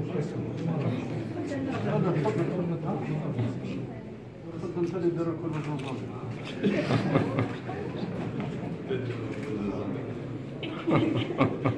Ha ha ha.